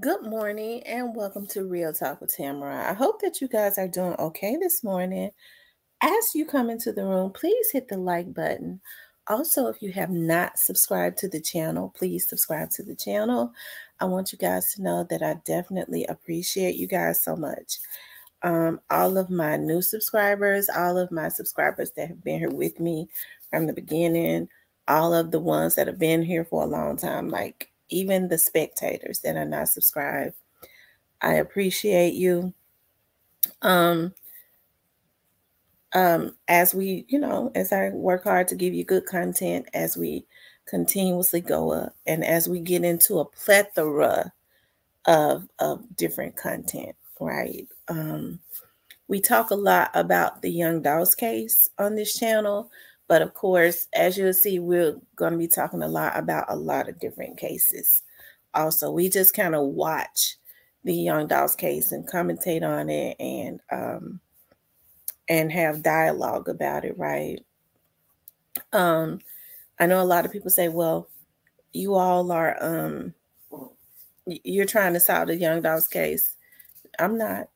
Good morning and welcome to Real Talk with Tamara. I hope that you guys are doing okay this morning. As you come into the room, please hit the like button. Also, if you have not subscribed to the channel, please subscribe to the channel. I want you guys to know that I definitely appreciate you guys so much. Um, all of my new subscribers, all of my subscribers that have been here with me from the beginning, all of the ones that have been here for a long time, like even the spectators that are not subscribed. I appreciate you. Um, um, as we, you know, as I work hard to give you good content, as we continuously go up, and as we get into a plethora of of different content, right? Um, we talk a lot about the Young Dolph's case on this channel, but of course, as you'll see, we're going to be talking a lot about a lot of different cases. Also, we just kind of watch the Young Dolph's case and commentate on it and um, and have dialogue about it, right? Um, I know a lot of people say, well, you all are um you're trying to solve the Young Dolph's case. I'm not.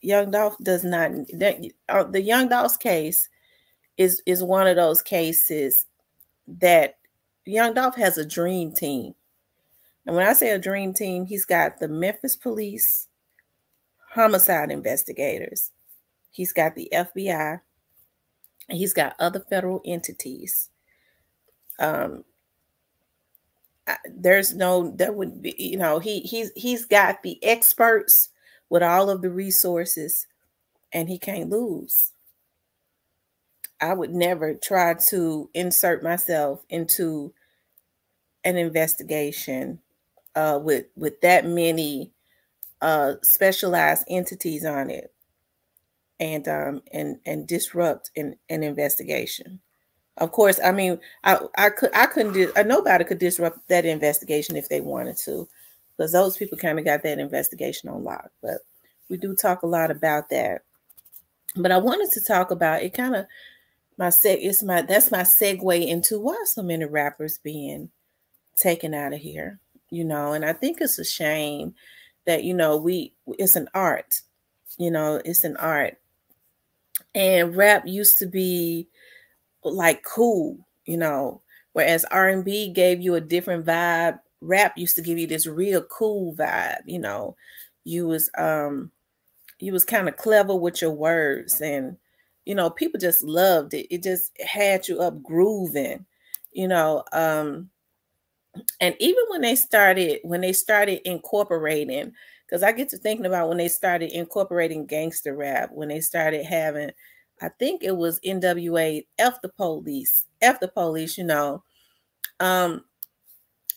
Young Dolph does not that, uh, the Young Dolph's case is is one of those cases that Young Dolph has a dream team. And when I say a dream team, he's got the Memphis police homicide investigators. He's got the FBI. He's got other federal entities. Um, there's no that would be you know he he's he's got the experts with all of the resources and he can't lose I would never try to insert myself into an investigation uh, with with that many uh, specialized entities on it, and um, and and disrupt an, an investigation. Of course, I mean, I I could I couldn't uh, nobody could disrupt that investigation if they wanted to, because those people kind of got that investigation on lock. But we do talk a lot about that. But I wanted to talk about it. Kind of my seg it's my that's my segue into why so many rappers being taken out of here you know? And i think it's a shame that you know we it's an art you know it's an art. And rap used to be like cool you know? Whereas r&b gave you a different vibe. Rap used to give you this real cool vibe you know? You was um you was kind of clever with your words and you know, people just loved it. It just had you up grooving, you know. Um, and even when they started, when they started incorporating, because I get to thinking about when they started incorporating gangster rap, when they started having, I think it was NWA, F the police, F the police, you know. Um,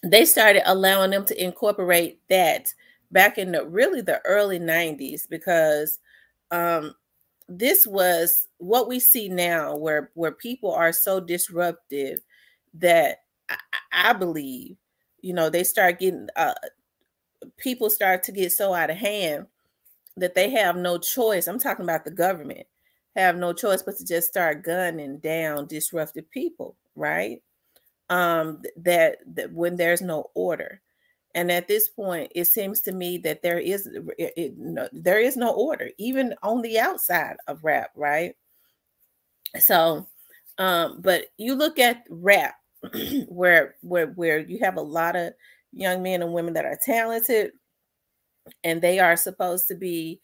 they started allowing them to incorporate that back in the really the early 90s because um this was what we see now where where people are so disruptive that I, I believe you know they start getting uh people start to get so out of hand that they have no choice. I'm talking about the government have no choice but to just start gunning down disruptive people right? Um that, that when there's no order. And at this point, it seems to me that there is it, it, no, there is no order, even on the outside of rap, right? So, um, but you look at rap, where where where you have a lot of young men and women that are talented, and they are supposed to be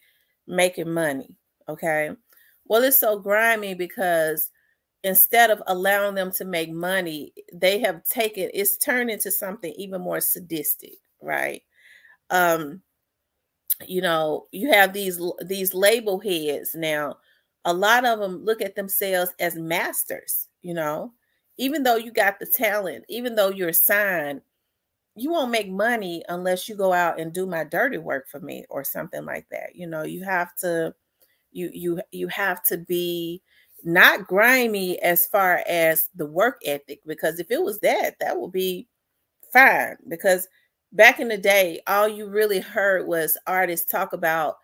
making money. Okay, well, it's so grimy because instead of allowing them to make money, they have taken it's turned into something even more sadistic, right? Um, you know, you have these these label heads now. A lot of them look at themselves as masters, you know, even though you got the talent, even though you're signed, you won't make money unless you go out and do my dirty work for me or something like that. You know, you have to you you you have to be not grimy as far as the work ethic because if it was that that would be fine because back in the day all you really heard was artists talk about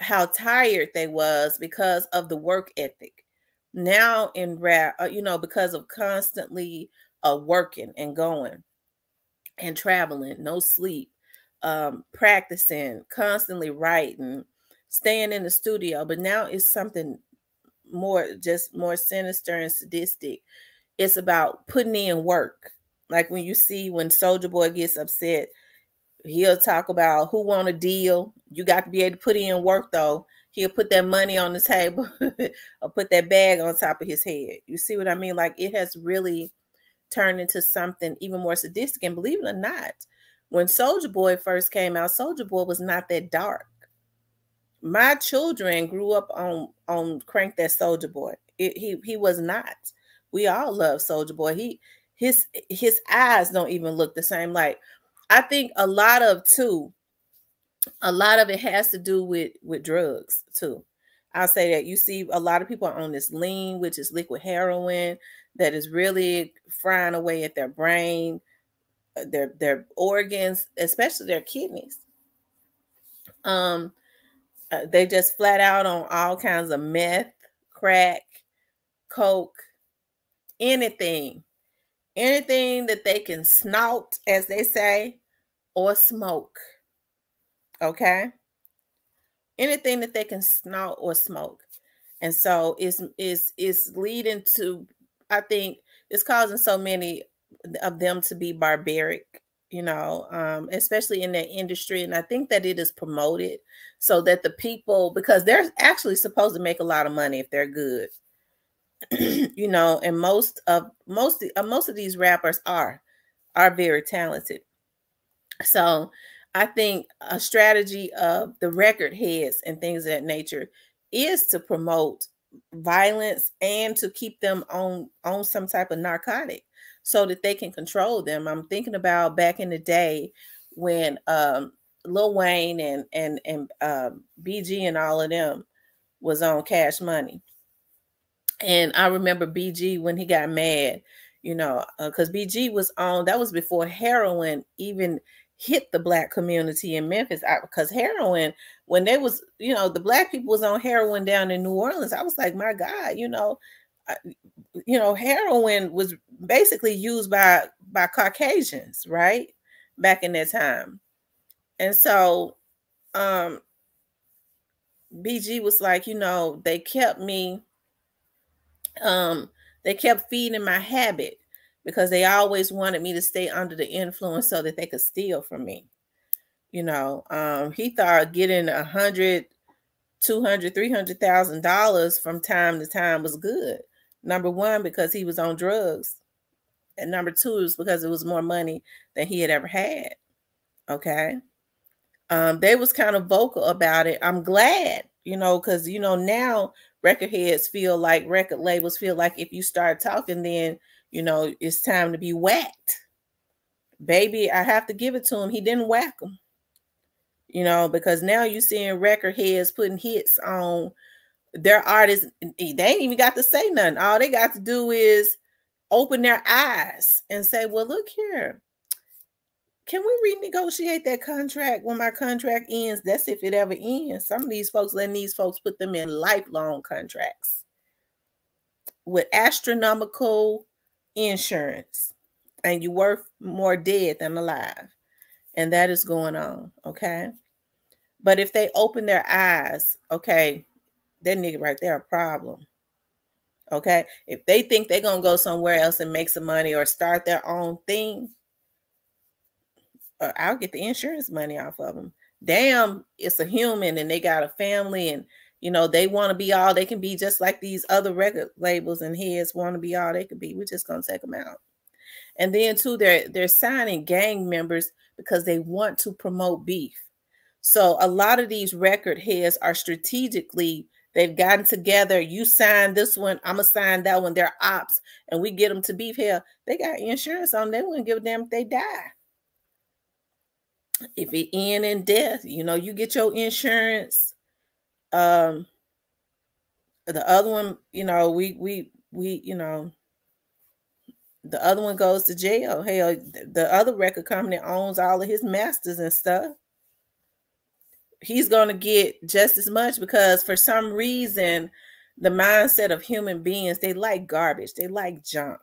how tired they was because of the work ethic now in rap uh, you know because of constantly uh, working and going and traveling no sleep um, practicing, constantly writing, staying in the studio. But now it's something more, just more sinister and sadistic. It's about putting in work. Like when you see when Soulja Boy gets upset, he'll talk about who want a deal. You got to be able to put in work though. He'll put that money on the table or put that bag on top of his head. You see what I mean? Like it has really turned into something even more sadistic. And believe it or not, when Soulja Boy first came out, Soulja Boy was not that dark. My children grew up on on Crank That Soulja Boy. It, he he was not. We all love Soulja Boy. He his his eyes don't even look the same. Like I think a lot of too, a lot of it has to do with with drugs too. I'll say that you see a lot of people are on this lean, which is liquid heroin, that is really frying away at their brain uh, their their organs, especially their kidneys. Um, uh, they just flat out on all kinds of meth, crack, coke, anything, anything that they can snout, as they say, or smoke. Okay, anything that they can snort or smoke, and so it's it's it's leading to, I think, it's causing so many of them to be barbaric you know um, especially in that industry. And i think that it is promoted so that the people because they're actually supposed to make a lot of money if they're good you know and most of most uh, most of these rappers are are very talented so i think a strategy of the record heads and things of that nature is to promote violence and to keep them on on some type of narcotic so that they can control them. I'm thinking about back in the day when um, Lil Wayne and and and um, BG and all of them was on Cash Money, and I remember BG when he got mad, you know, because uh, BG was on. That was before heroin even hit the black community in Memphis because heroin when they was you know the black people was on heroin down in New Orleans I was like my god you know you know, heroin was basically used by by Caucasians, right? Back in that time. And so um BG was like, you know, they kept me um they kept feeding my habit because they always wanted me to stay under the influence so that they could steal from me. You know, um he thought getting a hundred, two hundred, three hundred thousand dollars from time to time was good. Number one, because he was on drugs. And number two is because it was more money than he had ever had. Okay. Um, they was kind of vocal about it. I'm glad, you know, because you know, now record heads feel like record labels feel like if you start talking, then you know it's time to be whacked. Baby, I have to give it to him. He didn't whack him. you know, because now you're seeing record heads putting hits on their artists, they ain't even got to say nothing. All they got to do is open their eyes and say, Well, look here. Can we renegotiate that contract when my contract ends? That's if it ever ends. Some of these folks letting these folks put them in lifelong contracts with astronomical insurance, and you worth more dead than alive. And that is going on. Okay. But if they open their eyes, okay, that nigga right there a problem. Okay. If they think they're gonna go somewhere else and make some money or start their own thing, uh, I'll get the insurance money off of them. Damn, it's a human and they got a family and you know they want to be all they can be, just like these other record labels and heads want to be all they can be. We're just gonna take them out. And then too, they're they're signing gang members because they want to promote beef. So a lot of these record heads are strategically They've gotten together. You sign this one. I'm gonna sign that one. They're ops, and we get them to beef here. They got insurance on. Them. They wouldn't give a damn if they die. If it end in death, you know, you get your insurance. Um, the other one, you know, we we we, you know, the other one goes to jail. Hell, the other record company owns all of his masters and stuff he's to get just as much because for some reason the mindset of human beings they like garbage they like junk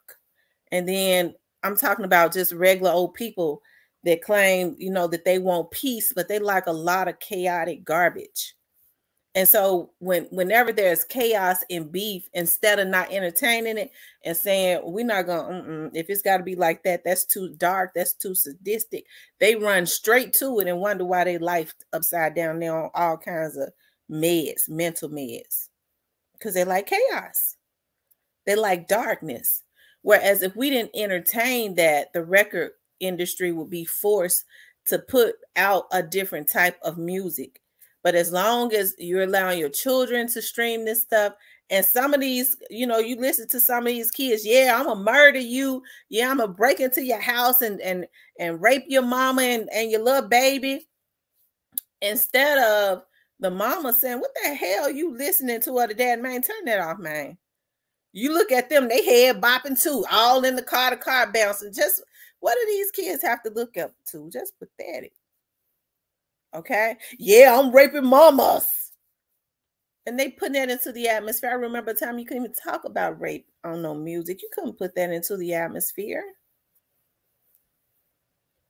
and then i'm talking about just regular old people that claim, you know, that they want peace, but they like a lot of chaotic garbage. And so when whenever there's chaos and beef, instead of not entertaining it and saying we're not gonna, if it's got to be like that, that's too dark, that's too sadistic. They run straight to it and wonder why they life upside down. They're on all kinds of meds, mental meds, because they like chaos. They like darkness. Whereas if we didn't entertain that, the record industry would be forced to put out a different type of music but as long as you're allowing your children to stream this stuff, and some of these, you know, you listen to some of these kids, yeah, I'm gonna murder you, yeah, I'm gonna break into your house and and and rape your mama and, and your little baby. Instead of the mama saying, What the hell you listening to other dad, man? Turn that off, man. You look at them, they head bopping too, all in the car to car bouncing. Just what do these kids have to look up to? Just pathetic. Okay. Yeah, I'm raping mamas. And they put that into the atmosphere. I remember a time you couldn't even talk about rape on no music. You couldn't put that into the atmosphere.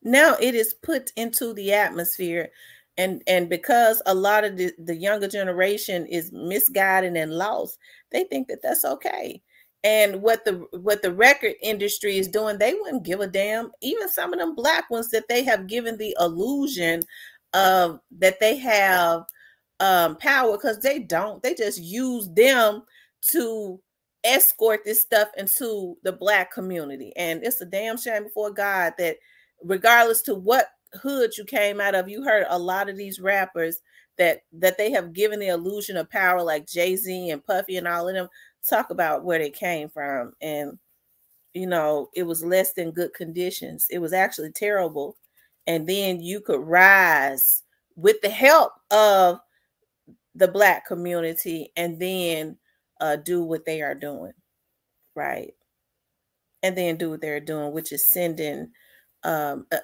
Now it is put into the atmosphere. And, and because a lot of the, the younger generation is misguided and lost, they think that that's okay and what the what the record industry is doing they wouldn't give a damn even some of them black ones that they have given the illusion of that they have um, power because they don't. They just use them to escort this stuff into the black community. And it's a damn shame before God that regardless to what hood you came out of, you heard a lot of these rappers that that they have given the illusion of power, like Jay-Z and Puffy and all of them, talk about where they came from. And you know, it was less than good conditions. It was actually terrible and then you could rise with the help of the black community and then uh, do what they are doing right? And then do what they're doing which is sending um uh,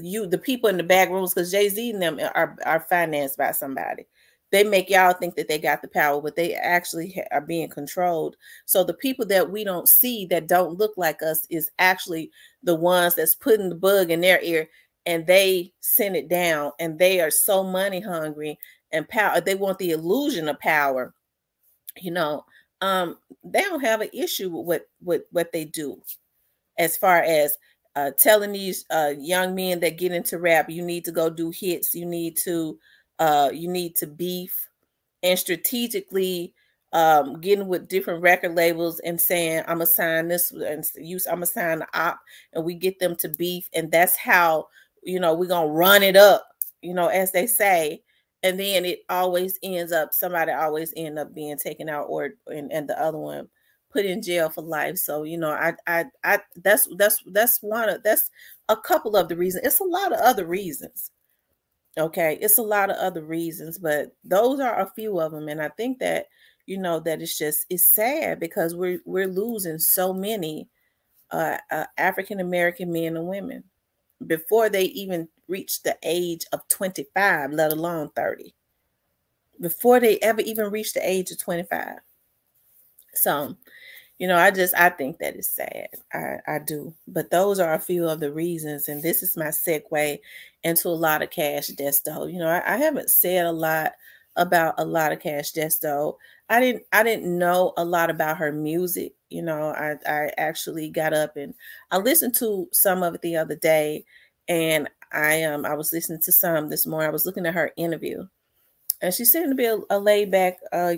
you the people in the back rooms because jay-z and them are, are financed by somebody. They make y'all think that they got the power but they actually are being controlled. So the people that we don't see that don't look like us is actually the ones that's putting the bug in their ear and they send it down and they are so money hungry and power they want the illusion of power you know um they don't have an issue with what what, what they do. As far as uh, telling these uh, young men that get into rap you need to go do hits you need to uh, you need to beef and strategically um, getting with different record labels and saying I'm gonna sign this and use I'm gonna sign the op and we get them to beef and that's how you know, we're gonna run it up, you know, as they say. And then it always ends up somebody always end up being taken out or and, and the other one put in jail for life. So, you know, I I I that's that's that's one of that's a couple of the reasons. It's a lot of other reasons. Okay, it's a lot of other reasons, but those are a few of them. And I think that, you know, that it's just it's sad because we're we're losing so many uh, uh African American men and women before they even reach the age of 25, let alone 30. Before they ever even reach the age of 25. So, you know, I just I think that is sad. I, I do. But those are a few of the reasons. And this is my segue into a Lotta Cash Desto. You know, I, I haven't said a lot about a Lotta Cash Desto. I didn't I didn't know a lot about her music. You know, I, I actually got up and I listened to some of it the other day, and I um I was listening to some this morning. I was looking at her interview, and she seemed to be a, a laid back uh,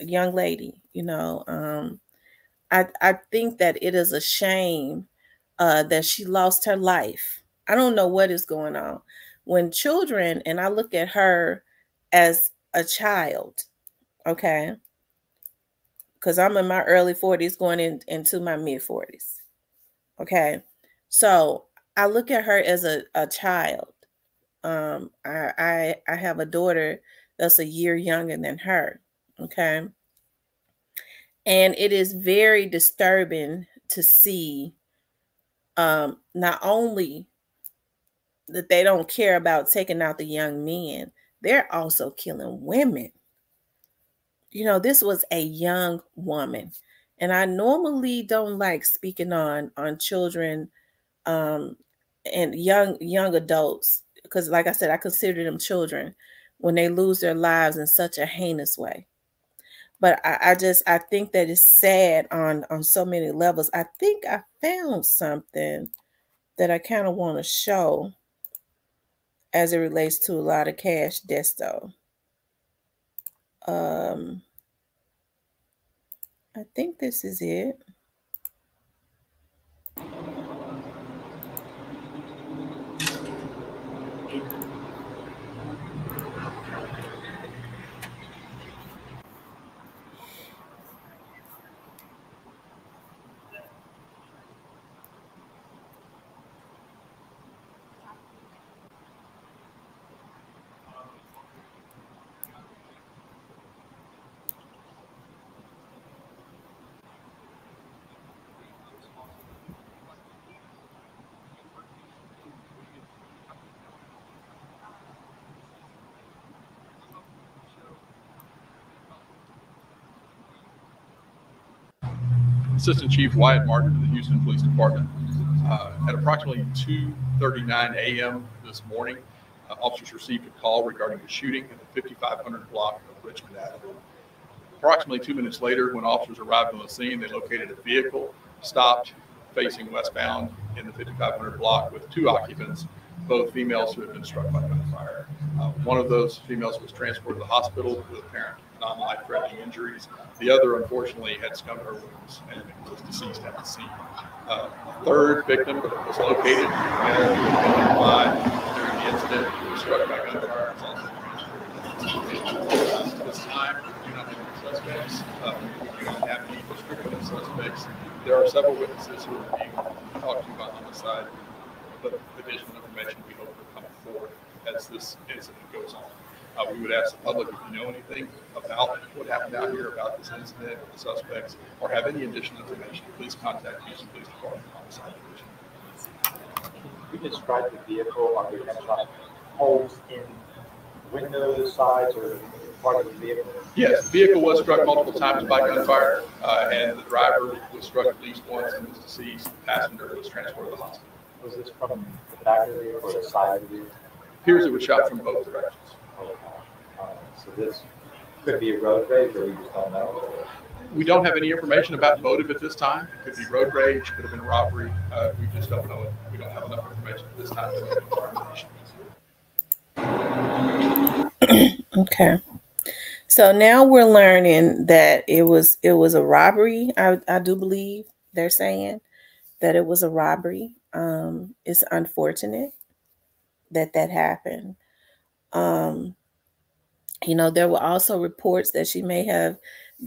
young lady. You know, um, I I think that it is a shame uh, that she lost her life. I don't know what is going on when children, and I look at her as a child. Okay, because I'm in my early 40s going in, into my mid 40s. Okay. So I look at her as a, a child. Um, I, I I have a daughter that's a year younger than her. Okay. And it is very disturbing to see um, not only that they don't care about taking out the young men, they're also killing women you know, this was a young woman. And I normally don't like speaking on on children um and young young adults because like i said i consider them children when they lose their lives in such a heinous way but I, I just i think that it's sad on on so many levels i think i found something that i kind of want to show as it relates to a Lotta Cash Desto um i think this is it Assistant Chief Wyatt Martin of the Houston Police Department. Uh, at approximately 2:39 a.m. this morning, uh, officers received a call regarding a shooting in the 5500 block of Richmond Avenue. Approximately two minutes later, when officers arrived on the scene, they located a vehicle stopped facing westbound in the 5500 block with two occupants, both females who had been struck by gunfire. Uh, one of those females was transported to the hospital with apparent non-life-threatening injuries. The other, unfortunately, had scum her wounds and was deceased at the scene. Uh, third victim was located and identified during the incident. He was struck by gunfire. At this time, we do not have any suspects. Uh, we do not have any restricted suspects. There are several witnesses who are being talked to about homicide, but additional information we hope will come forward as this incident goes on. Uh, we would ask the public if you know anything about what happened out here, about this incident, the suspects, or have any additional information, please contact Houston Police Department Homicide Division. You describe the vehicle, are there gunshot holes in windows, sides, or part of the vehicle? Yes, the vehicle was struck multiple times by gunfire, uh, and the driver was struck at least once and was deceased. The passenger was transported to the hospital. Was this from the back of the vehicle or the side of the vehicle? Appears it was shot from both directions. Uh, So this could be a road rage, or we just don't know? We don't have any information about motive at this time. It could be road rage, could have been robbery. Uh, we just don't know it. We don't have enough information at this time to make a determination. Okay. So now we're learning that it was it was a robbery. I, I do believe they're saying that it was a robbery. Um, it's unfortunate that that happened. Um, you know, there were also reports that she may have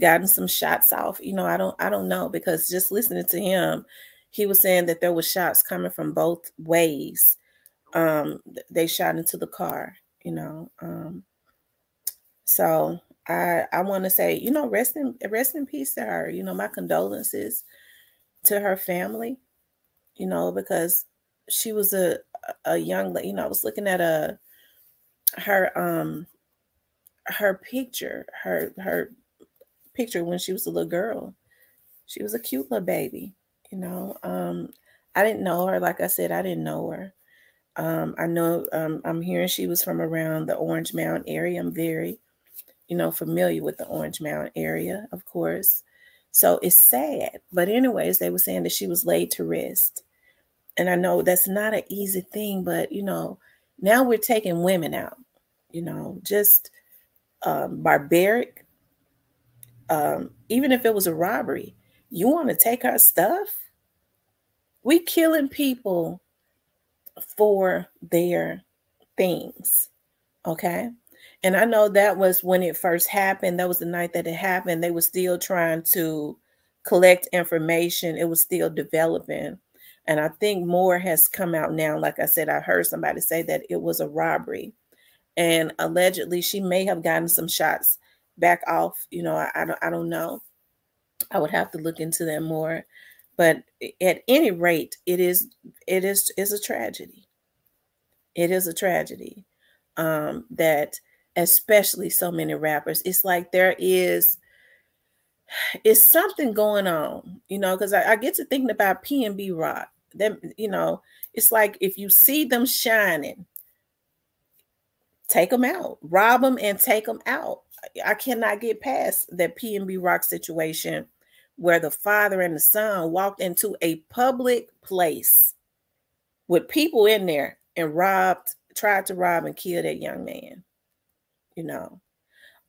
gotten some shots off. You know, I don't I don't know because just listening to him, he was saying that there were shots coming from both ways. Um, they shot into the car, you know. Um, so I I want to say, you know, rest in rest in peace to her. You know, my condolences to her family. You know, because she was a a young. You know, I was looking at a her um her picture, her her picture when she was a little girl. She was a cute little baby, you know. Um, I didn't know her, like I said, I didn't know her. Um, I know um, I'm hearing she was from around the Orange Mound area. I'm very, you know, familiar with the Orange Mound area, of course. So it's sad. But, anyways, they were saying that she was laid to rest. And I know that's not an easy thing, but, you know, now we're taking women out, you know, just um, barbaric. Um, even if it was a robbery, you want to take our stuff? We killing people for their things. Okay. And I know that was when it first happened. That was the night that it happened. They were still trying to collect information, it was still developing. And I think more has come out now. Like I said, I heard somebody say that it was a robbery. And allegedly, she may have gotten some shots back off. You know, I, I don't, I don't know. I would have to look into that more. But at any rate, it is, it is, is a tragedy. It is a tragedy um, that, especially so many rappers, it's like there is it's something going on, you know, because I, I, get to thinking about PNB Rock. That you know, It's like if you see them shining, take them out, rob them and take them out. I cannot get past that PNB Rock situation where the father and the son walked into a public place with people in there and robbed, tried to rob and kill that young man. You know,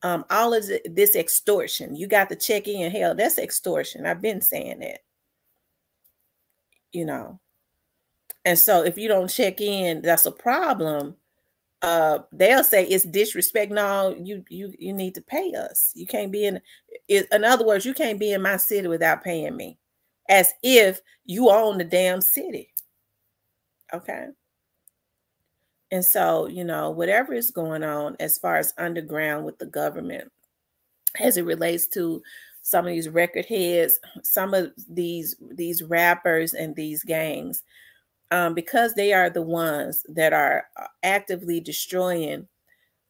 um, all of this extortion. You got to check in. Hell, that's extortion. I've been saying that. You know, and so if you don't check in, that's a problem. Uh they'll say it's disrespect. No you you you need to pay us. You can't be in in other words you can't be in my city without paying me as if you own the damn city. Okay? And so you know whatever is going on as far as underground with the government as it relates to some of these record heads some of these these rappers and these gangs um, because they are the ones that are uh, actively destroying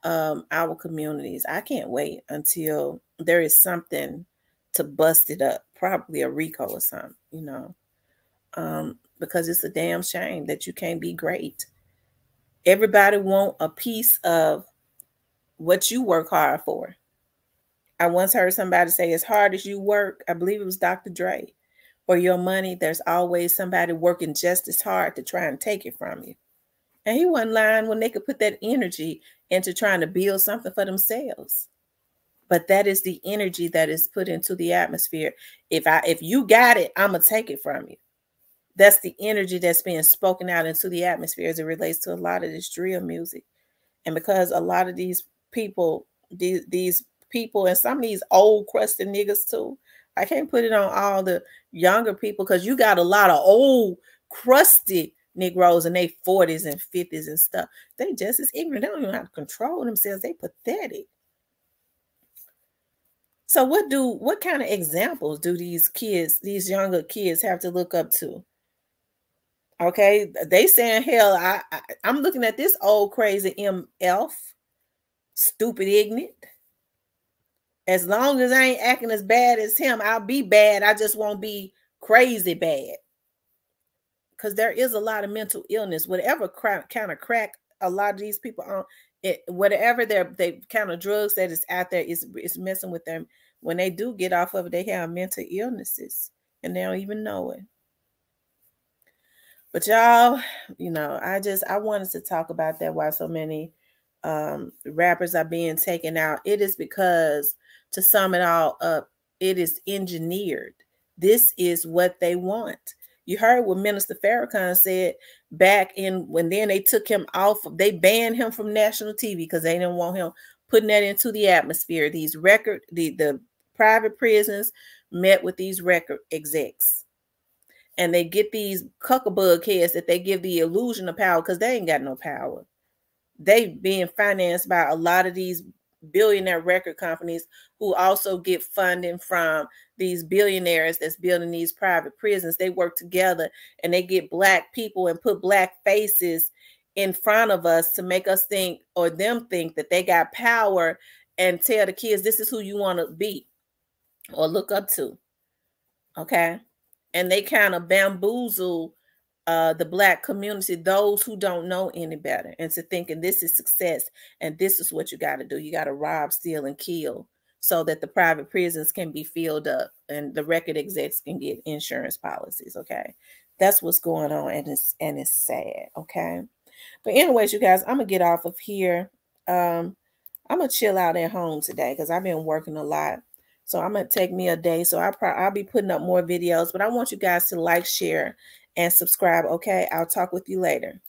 um, our communities. I can't wait until there is something to bust it up, probably a RICO or something, you know, um, because it's a damn shame that you can't be great. Everybody want a piece of what you work hard for. I once heard somebody say, as hard as you work, I believe it was Dr. Dre for your money, there's always somebody working just as hard to try and take it from you. And he wasn't lying when they could put that energy into trying to build something for themselves. But that is the energy that is put into the atmosphere. If I if you got it, I'm gonna take it from you. That's the energy that's being spoken out into the atmosphere as it relates to a lot of this drill music. And because a lot of these people, these, these people, and some of these old crusty niggas too, I can't put it on all the younger people because you got a lot of old, crusty Negroes in their 40s and 50s and stuff. They just as ignorant. They don't even have to control themselves. They pathetic. So what do what kind of examples do these kids, these younger kids have to look up to? Okay, they saying hell, I, I I'm looking at this old crazy MF, stupid ignorant as long as I ain't acting as bad as him, I'll be bad. I just won't be crazy bad. Because there is a lot of mental illness, whatever crack, kind of crack a lot of these people on it, whatever they're they kind of drugs that is out there is is messing with them. When they do get off of it, they have mental illnesses and they don't even know it. But y'all, you know, I just I wanted to talk about that why so many um rappers are being taken out. It is because to sum it all up, it is engineered. This is what they want. You heard what Minister Farrakhan said back in when then they took him off, they banned him from national TV because they didn't want him putting that into the atmosphere. These record, the, the private prisons met with these record execs. And they get these cuckabug heads that they give the illusion of power because they ain't got no power. They being financed by a lot of these billionaire record companies who also get funding from these billionaires that's building these private prisons. They work together and they get black people and put black faces in front of us to make us think or them think that they got power and tell the kids this is who you want to be or look up to. Okay. And they kind of bamboozle uh, the black community, those who don't know any better, and to thinking this is success and this is what you got to do. You got to rob, steal, and kill so that the private prisons can be filled up and the record execs can get insurance policies. Okay, that's what's going on, and it's and it's sad. Okay, but anyways, you guys, I'm gonna get off of here. Um, I'm gonna chill out at home today because I've been working a lot. So I'm gonna take me a day. So I pro- I'll be putting up more videos, but I want you guys to like, share, and subscribe. Okay, I'll talk with you later.